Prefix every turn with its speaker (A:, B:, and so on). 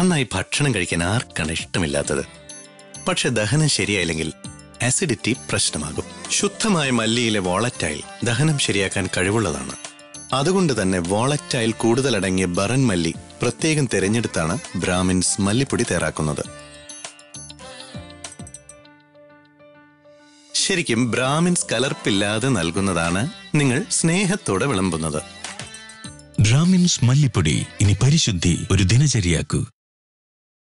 A: നന്നായി ഭക്ഷണം കഴിക്കാൻ ആർക്കാണ് ഇഷ്ടമില്ലാത്തത്? പക്ഷെ ദഹനം ശരിയായില്ലെങ്കിൽ ആസിഡിറ്റി പ്രശ്നമാകും. ശുദ്ധമായ മല്ലിയിലെ വോളറ്റൈൽ ദഹനം ശരിയാക്കാൻ കഴിവുള്ളതാണ്. അതുകൊണ്ട് തന്നെ വോളറ്റൈൽ കൂടുതലടങ്ങിയ ബറൻ മല്ലി പ്രത്യേകം തിരഞ്ഞെടുത്താണ് ബ്രാഹ്മിൻസ് മല്ലിപ്പൊടി തയ്യാറാക്കുന്നത്. ശരിക്കും ബ്രാഹ്മിൻസ് കലർപ്പില്ലാതെ നൽകുന്നതാണ് നിങ്ങൾ സ്നേഹത്തോടെ വിളമ്പുന്നത്.
B: ബ്രാഹ്മിൻസ് മല്ലിപ്പൊടി ഇനി പരിശുദ്ധി ഒരു ദിനചര്യയാക്കൂ.